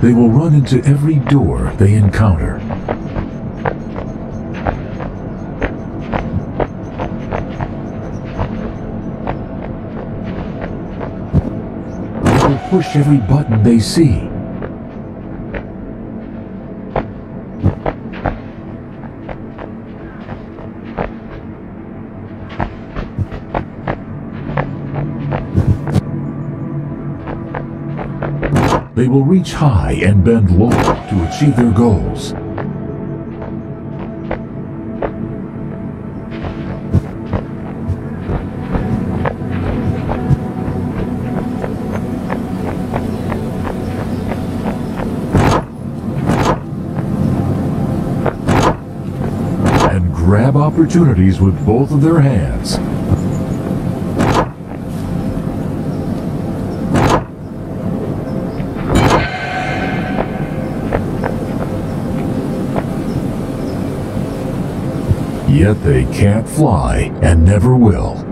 They will run into every door they encounter. They will push every button they see. They will reach high and bend low to achieve their goals. And grab opportunities with both of their hands. Yet they can't fly and never will.